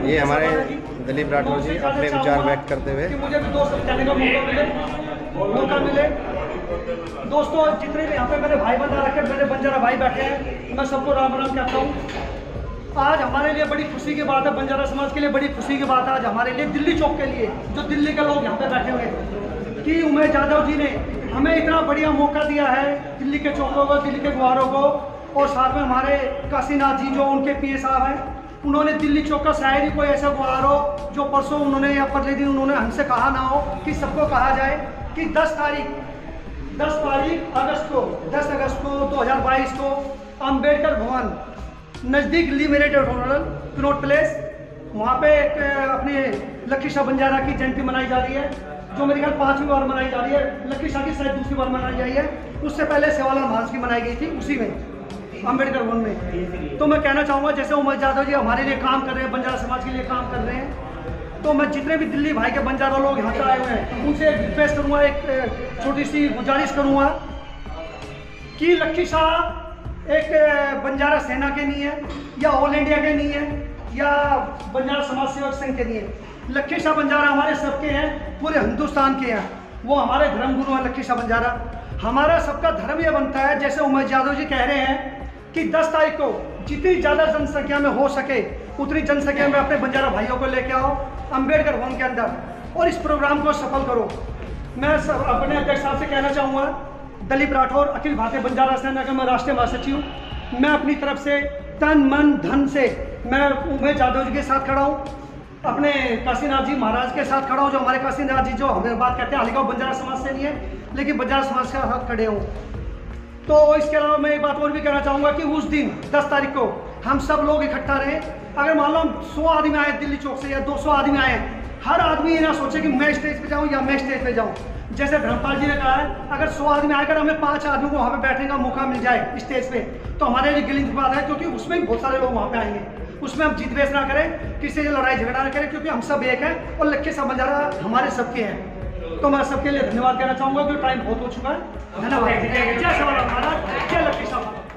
दिलीप राठौर जी अपने विचार व्यक्त करते हुए। मुझे भी का मौका मिले दोस्तों, जितने भी यहाँ पे मेरे भाई बना रखे, मेरे बंजारा भाई बैठे हैं, मैं सबको राम राम कहता हूँ। आज हमारे लिए बड़ी खुशी की बात है, बंजारा समाज के लिए बड़ी खुशी की बात है। आज हमारे लिए दिल्ली चौक के लिए, जो दिल्ली के लोग यहाँ पे बैठे हुए हैं। कि उमेश यादव जी ने हमें इतना बढ़िया मौका दिया है दिल्ली के चौकों को, दिल्ली के गुहारों को, और साथ में हमारे काशीनाथ जी जो उनके पी साहब हैं उन्होंने दिल्ली चौक का शायद ही कोई ऐसा गुहार हो जो परसों उन्होंने या परले दिन उन्होंने हमसे कहा ना हो कि सबको कहा जाए कि 10 तारीख 10 तारीख अगस्त को 10 अगस्त को 2022 को अंबेडकर भवन, नज़दीक लिमिटेड होटल कनोट प्लेस, वहाँ पे एक अपने लक्की शाह बंजारा की जयंती मनाई जा रही है, जो मेरे ख्याल पाँचवीं बार मनाई जा रही है लक्की शाह की शायद दूसरी बार मनाई जा रही है, उससे पहले सेवालाल महाराज की मनाई गई थी, उसी में। अंबेडकर भवन में। तो मैं कहना चाहूँगा, जैसे उमर यादव जी हमारे लिए काम कर रहे हैं, बंजारा समाज के लिए काम कर रहे हैं तो मैं जितने भी दिल्ली भाई के बंजारा लोग यहाँ पे आए हुए हैं, उनसे एक रिक्वेस्ट करूँगा, एक छोटी सी गुजारिश करूँगा कि लक्की शाह एक बंजारा सेना के नहीं है, या ऑल इंडिया के नहीं है, या बंजारा समाज सेवक संघ के नहीं है। लक्की शाह बंजारा हमारे सबके हैं, पूरे हिंदुस्तान के हैं। वो हमारे धर्म गुरु हैं लक्की शाह बंजारा। हमारा सबका धर्म ये बनता है, जैसे उमेश यादव जी कह रहे हैं कि 10 तारीख को जितनी ज़्यादा जनसंख्या में हो सके, उतनी जनसंख्या में अपने बंजारा भाइयों को लेके आओ, अंबेडकर भवन के अंदर। और इस प्रोग्राम को सफल करो। मैं सब अपने अध्यक्ष साहब से कहना चाहूँगा, दलीप राठौर, अखिल भारतीय बंजारा सेना का मैं राष्ट्रीय महासचिव मैं अपनी तरफ़ से तन, मन, धन से मैं उमेश यादव जी के साथ खड़ा हूँ। अपने काशीनाथ जी महाराज के साथ खड़ा हूँ, जो हमारे काशीनाथ जी जो हमें बात कहते हैं, हालिका बंजारा समाज से नहीं है, लेकिन बंजारा समाज के साथ खड़े हूँ। तो इसके अलावा मैं एक बात और भी कहना चाहूँगा कि उस दिन 10 तारीख को, हम सब लोग इकट्ठा रहे। अगर मान लो सौ आदमी आए दिल्ली चौक से या 200 आदमी आए, हर आदमी ये ना सोचे कि मैं स्टेज पे जाऊँ या मैं स्टेज पे जाऊँ। जैसे धर्मपाल जी ने कहा है, अगर सौ आदमी आकर हमें पाँच आदमी को वहाँ पे बैठने का मौका मिल जाए स्टेज पे। तो हमारे लिए गिलिंग बात है, क्योंकि उसमें बहुत सारे लोग वहाँ पे आएँगे। उसमें हम जीत बेच ना करें, किसी से लड़ाई झगड़ा ना करें, क्योंकि हम सब एक हैं और लक्ष्य समझ आ रहा हमारे सबके हैं। तो मैं सबके लिए धन्यवाद कहना चाहूँगा क्योंकि टाइम बहुत हो चुका है। धन्यवाद। जय सवाल महाराज। जय लक्ष्मी साहब